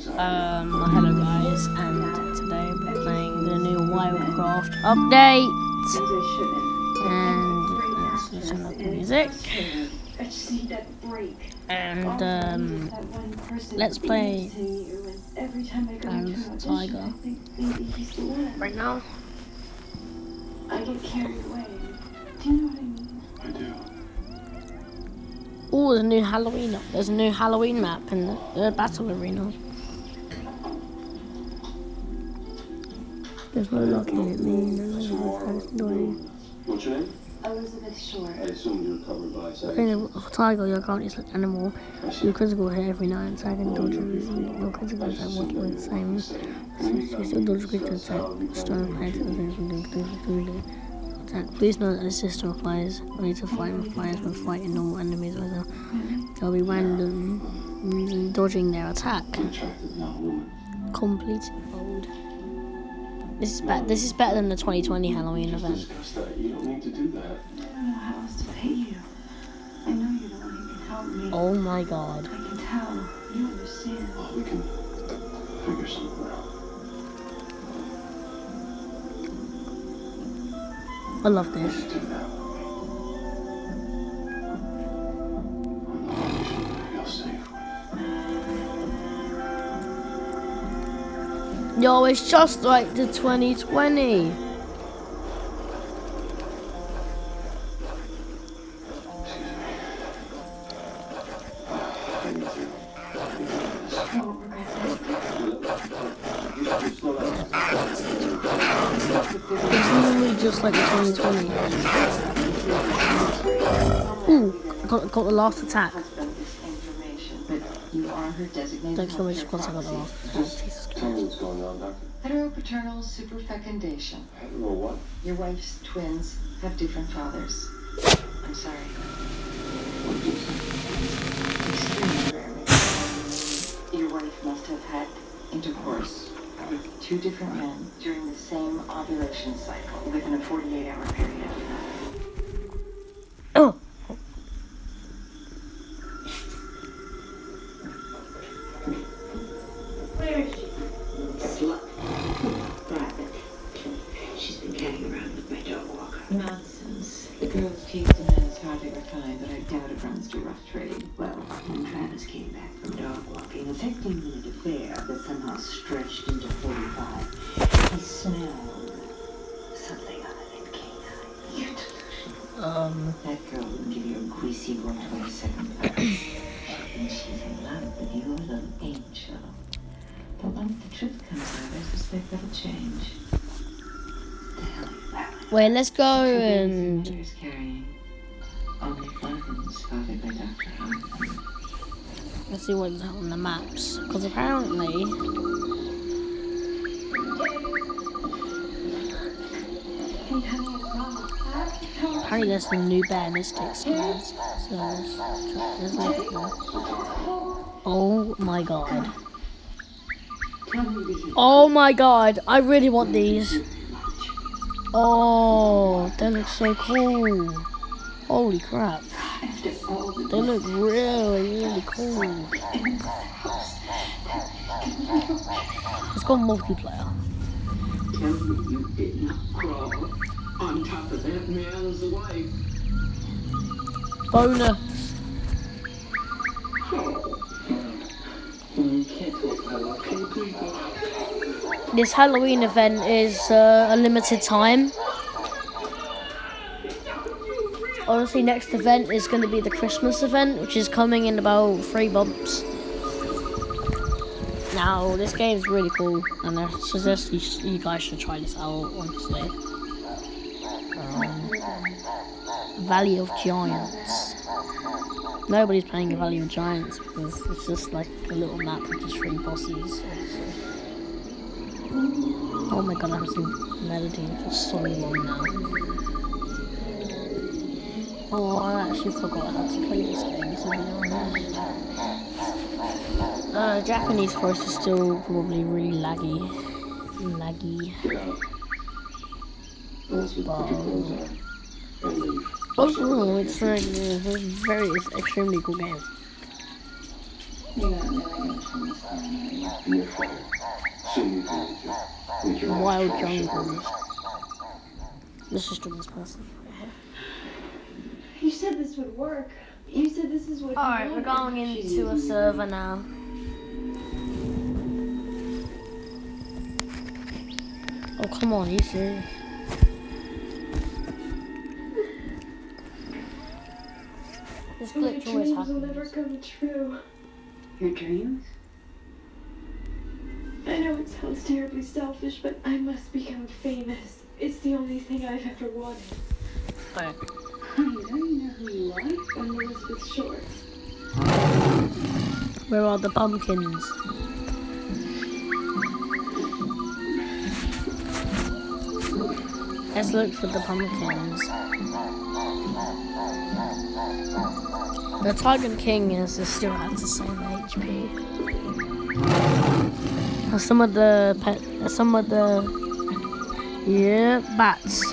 Um, hello guys, and today we're playing the new Wildcraft update. And let's listen up the music. And um, let's play as Tiger right now. I get carried away. Do you know what I mean? I do. Oh, there's a new Halloween. There's a new Halloween map in the uh, battle arena. There's no looking at me. No one What's your name? Elizabeth Shore. I assumed you were covered by sex. Tiger, your current is an animal. Your critical hit every nine second dodges. Your critical attack working with the same. You still dodge critical attack. Stone plates attack. Please note that this system applies only to fight fighting flyers when fighting normal enemies. Whether they'll be random mm, dodging their attack. An attractive young woman. Complete bold. This is better. This is better than the 2020 Halloween event. That. You don't need to do that. I don't know how else to pay you. I know you're the one who can help me. Oh my god. I can tell. You understand. Well, we can figure something out. I love this. Yo, it's just like the 2020. Excuse me. I need to. I won't regret this. You should slow down. It's literally just like the 2020. Ooh, I got, got the last attack. Husband this information, but you are her designated Thanks so much I got the last attack. Tell me what's going on, Doctor. Heteropaternal superfecundation. Well, what? Your wife's twins have different fathers. I'm sorry. Extremely rarely. Your wife must have had intercourse with two different men during the same ovulation cycle within a 48 hour period. Hardly refined, but I doubt it runs to rough trade. Well, when Travis came back from dog walking, affecting me to declare that somehow stretched into 45, he smelled something other than canine. You're delusional. um, That girl will give you a greasy 122nd punch. and she's in love with you, a little angel. But once the truth comes out, I suspect that'll change. The hell you babbling wait, let's go Two babies and let's see what's on the maps. Because apparently, apparently there's some new Bear Mystic skins. So. Oh my god. Oh my god, I really want these. Oh, they look so cool. Holy crap. They look really, really cool. Let's go multiplayer. Tell me you did not crawl on top of that man's wife. Bonus. This Halloween event is uh, a limited time. Honestly, next event is going to be the Christmas event, which is coming in about three months. Now, this game is really cool, and I suggest you, you guys should try this out, honestly. Um, Valley of Giants. Nobody's playing Valley of Giants because it's just like a little map with just three bosses. Oh my god, I have been meditating for so long now. Oh, I actually forgot how to play this game, be honest. Uh, Japanese forest is still probably really laggy. Laggy. Leave. Oh, it's like, it's very, it's extremely cool game. This Wild jungles. Let's just do this person. You said this would work. You said this is what. Alright, we're going into a server now. Oh, come on, are you serious? This My glitch always dreams will never come true. Your dreams? I know it sounds terribly selfish, but I must become famous. It's the only thing I've ever wanted. Alright. Where are the pumpkins? Let's look for the pumpkins. The Tiger King is still has the same HP. Some of the pet, some of the yeah bats.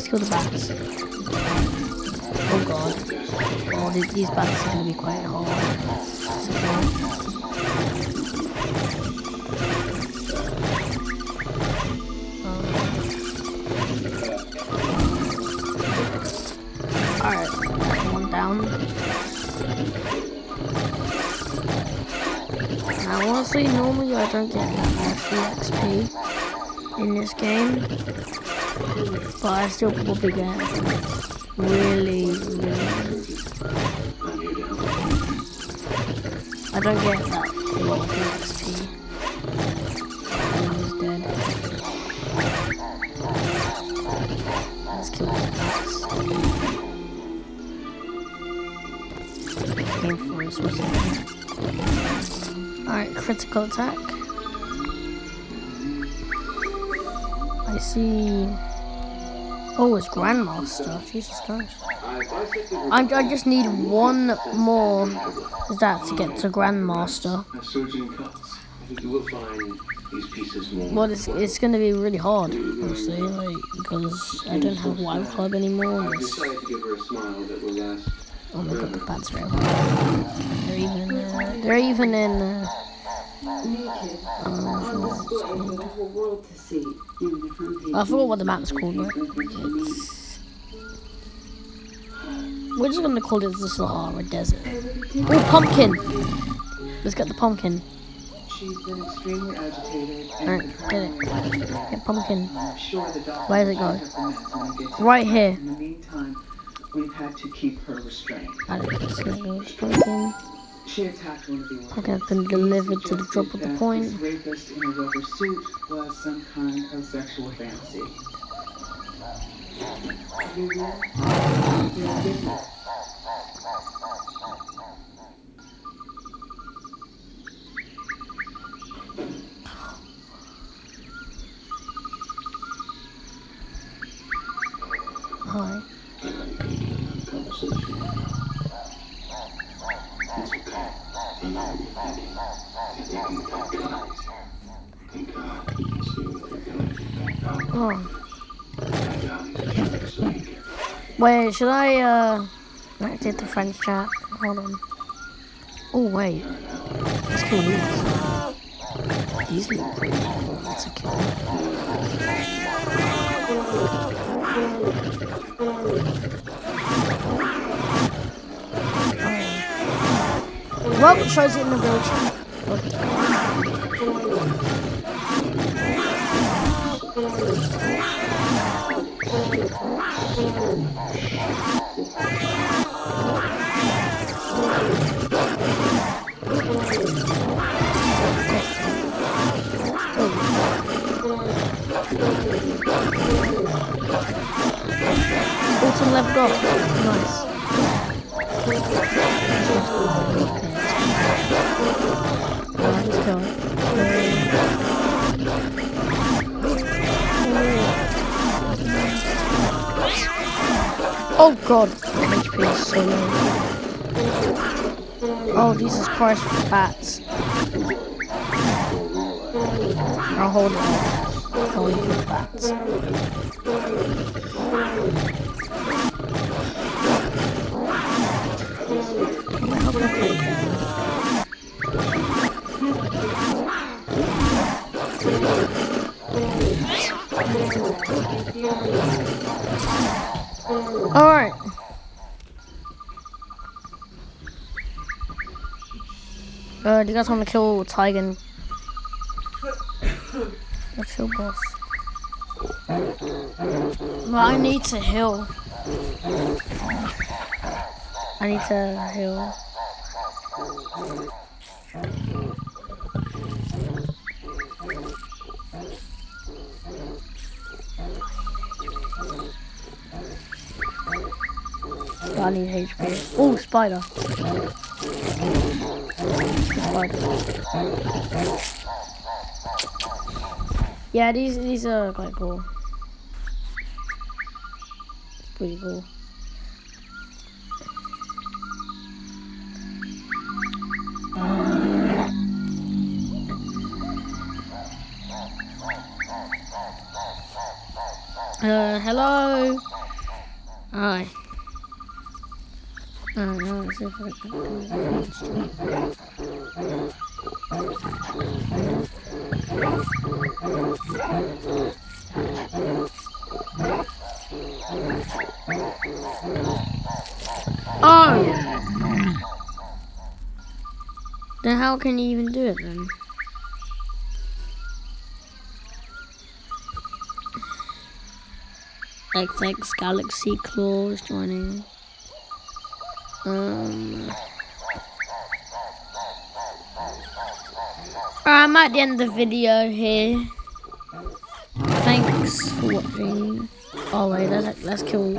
Let's kill the bats. Oh god. Oh, these, these bats are gonna be quite hard. Um. Alright, one down. Now, honestly, normally I don't get that much XP in this game, but I still probably get really, really. I don't get that a lot of XP. He's dead. Let's kill Alright, critical attack. I see. Oh, it's Grandmaster. Jesus Christ. I'm, I just need one more is that to get to Grandmaster. Well, it's, it's going to be really hard, honestly, like, because I don't have Wild Club anymore. Oh my god, the bats. They're even, uh, they're even in, uh, the whole world to see. In different I forgot what the map's called, but it's... We're just going to call it the Sahara Desert. Oh, pumpkin! Let's get the pumpkin. She's been extremely agitated. Alright, get it. Get pumpkin. I'm sure the doctor Where does it go? have the meds when we get to Right here. In the meantime, we've had to keep her restrained. Let's go with pumpkin. She attacked one of the orphans. Pumpkin has been delivered to the drop of the point. This rapist in a rubber suit was some kind of sexual fantasy. You know. Hi. Oh. Wait, should I, uh, activate the French chat? Hold on. Oh, wait. Let's kill these. Pretty cool. That's kill. Well, it shows it in the village. Autumn leveled up. Nice. Oh god, HP is so low. Oh, Jesus Christ, bats. I'll hold it. I'll bats. Alright. Uh, do you guys want to kill Tigan? Let's kill boss. Well, I need to heal. I need to heal. I need HP. Oh, spider. Spider. Yeah, these these are quite cool. Pretty cool. Uh, hello. Hi. I can. Oh! Then how can you even do it then? XX Galaxy Claws joining. Um. I'm at the end of the video here. Thanks for watching. Oh wait, let's, let's kill.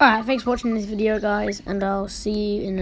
Alright, thanks for watching this video guys, and I'll see you in the